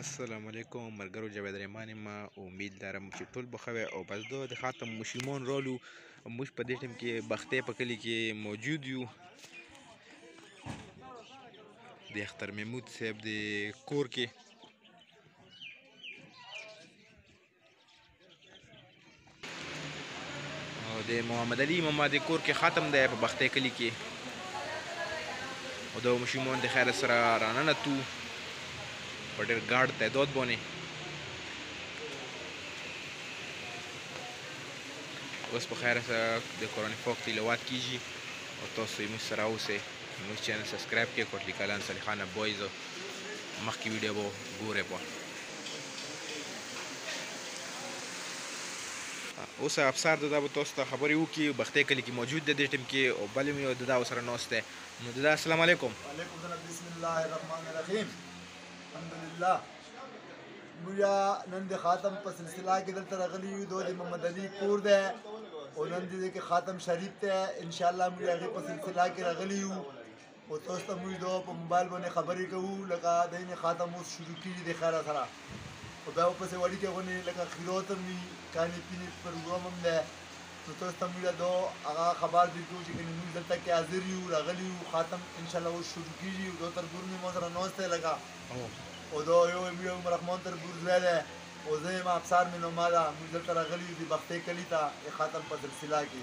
السلام علیکم مرګرو جاوید رحمان ما امید لرم چې ټول بخوي او بس دوه د خاتم مشیمون رولو موږ په دې ټیم کې بختې په کلی کې موجود یو د اختر محمود صاحب د کور کې او د محمد علي امام د کور کې ختم دی په بختې کلی کې او د مشمون د خیر سره راننه تو په ډېر ګاډ تعداد باندې اوس په خیر سره د قرآن پاک تلاوت کیږي او تاسو یې موږ سره اوسئ موږ چینل سبسکرایب کړئ کوټلي کلان صالحانه بویز مخکې ویډیو به ګورئ په اوس افسر د دا به تاسو ته خبرې وکړي بختې کلی کې موجود دی دې ټیم کې او بل مې د دا سره نوست دی نو د دا السلام علیکم علیکم السلام بسم الله الرحمن الرحیم الحمدلله موږ نن د خاتم په سلسله کې دلته راغلي یو د محمد علي کور دی او نن دې کې خاتم شریف ته ان شاء الله موږ هغه په سلسله کې راغلي یو خو تاسو ته موږ دا په موبایل باندې خبرې کوو لکه د یې خاتم اوس شروع کړي د خیره سره او بیا په سیوړي کې غونې لکه خیرات هم وي کانې پینې پروګرام هم دی نو تاسو ته موږ دا هغه خبر درکوو چې کنې موږ دلته کې حاضر یو راغلي یو خاتم ان شاء الله اوس شروع کیږي او دا تربور مې ما سره ناست دی لکه او دا یو موږ عمر رحمان تربور زوی دی او زه یم افسر مې نومه ده موږ دلته راغلي یو د بختې کلي ته د خاتم په سلسله کې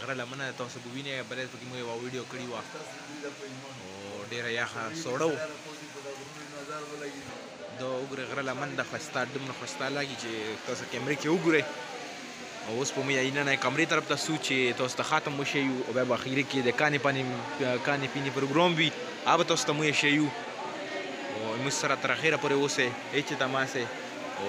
غره لمنه ده تاسو به وینئ بلې پکې مو یو ویډیو کړی و او ډیره یخه سوړه و د وګره غره لمن د خستا دومره خستا لګي چې تاسو کیمرې کې وګورئ او اوس په مې عینه نه کمرې طرف ته سو چې تاسو ته خاتم وشي او بیا بخیره کې د کانې پانی کانې پینی پروګرام وي هغه تاسو ته مو شي او موږ سره تر اخره پورې اوسه هیڅ تماسه او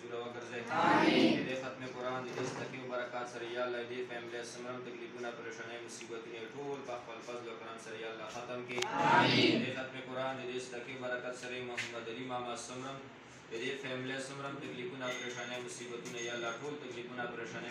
جوړه وګرځي امين دې ختم قران دې استقي او برکات سره یا الله دې فیملی سمرم تکلیفونه پریشانې مصیبتونه ټول په خپل فضل او کرم سره یا الله ختم کې امين دې ختم قران دې استقي برکات سره محمد علي ماما سمرم دې فیملی سمرم تکلیفونه پریشانې مصیبتونه یا الله ټول تکلیفونه پریشانې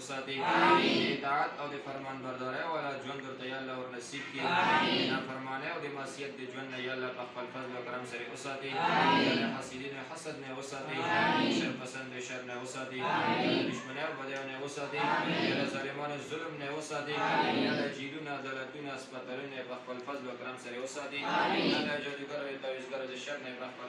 ساتي اطاعت او د فرمان بردارۍ والا ژوند ورته یا الله ورنصیب کړي د نافرمانۍ او د معصیت د ژوند نه یا الله په خپل فضل او کرم سره وساتي د حسدینو حسد نه وساتي شر پسند شر نه وساتي د دشمنۍ او بدیو نه وساتي د ظالمانو ظلم نه وساتي د جیلونو عدالتونو هسپتالونو په خپل فضل او کرم سره وساتي د جادوګرو او تعویذګرو د شر نه په خپل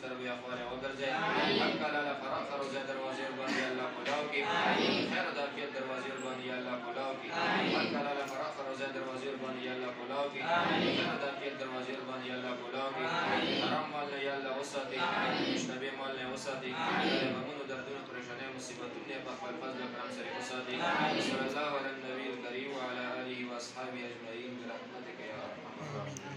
سره بیا خواله وګرځي حق لاله فرق روزه دروازې ور باندې الله کولاو کې خیر د عافیت دروازې ور باندې الله کولاو کې حق لاله فرق روزه دروازې ور باندې الله کولاو کې خیر د عافیت دروازې ور باندې الله کولاو کې حرام مال نه الله وساتي مشتبه مال نه وساتي غمونو دردونو پریشانه مصیبتونه په خپل فضل او کرم سره وساتي صلی الله علی النبی الکریم وعلى اله واصحابه اجمعین برحمتک یا ارحم الراحمین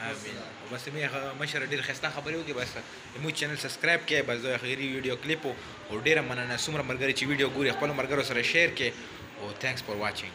امين بس مي مشر ډیر خسته خبرې وکي بس مو چینل سبسکرایب کړئ بس د اخیری ویډیو کلیپ او ډیره مننه سمره مرګري چې ویډیو ګوري خپل مرګرو سره شیر کړئ او ثانکس فار واچینګ